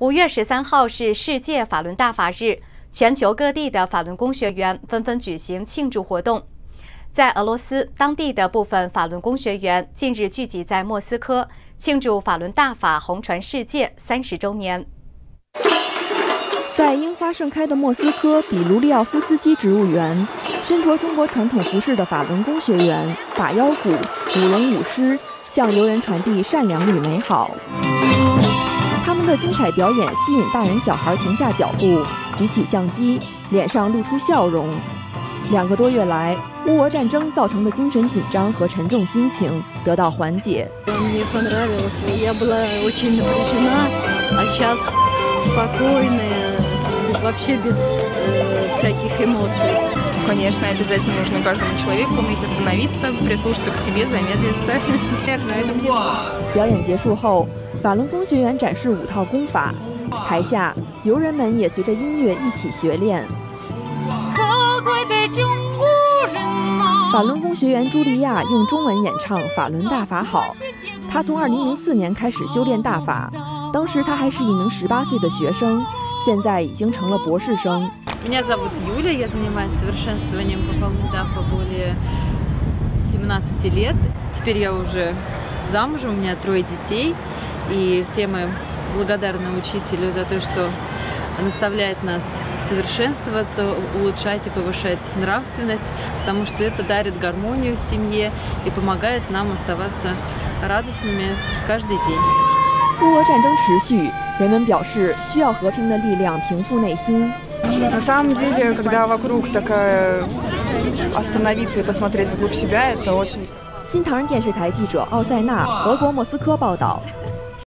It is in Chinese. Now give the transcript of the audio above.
五月十三号是世界法轮大法日，全球各地的法轮功学员纷纷举行庆祝活动。在俄罗斯，当地的部分法轮功学员近日聚集在莫斯科，庆祝法轮大法红传世界三十周年。在樱花盛开的莫斯科比卢利奥夫斯基植物园，身着中国传统服饰的法轮功学员打腰鼓、舞龙舞狮，向游人传递善良与美好。他们的精彩表演吸引大人小孩停下脚步，举起相机，脸上露出笑容。两个多月来，乌俄战争造成的精神紧张和沉重心情得到缓解。Конечно, обязательно нужно каждому человеку уметь остановиться, прислушаться к себе, замедлиться. Верно, это мне. 表演结束后， 法轮功学员展示五套功法，台下游人们也随着音乐一起学练。法轮功学员茱莉亚用中文演唱《法轮大法好》。她从2004年开始修炼大法，当时她还是一名18岁的学生，现在已经成了博士生。Меня зовут Юля, я занимаюсь совершенствованием по дафа более 17 лет. Теперь я уже замужем, у меня трое детей, и все мы благодарны учителю за то, что наставляет нас совершенствоваться, улучшать и повышать нравственность, потому что это дарит гармонию в семье и помогает нам оставаться радостными каждый день. 乌俄战争持续，人们表示需要和平的力量平复内心。На самом деле, когда вокруг такая остановиться и посмотреть вглубь себя, это очень 新唐人电视台记者奥塞纳，俄国莫斯科报道。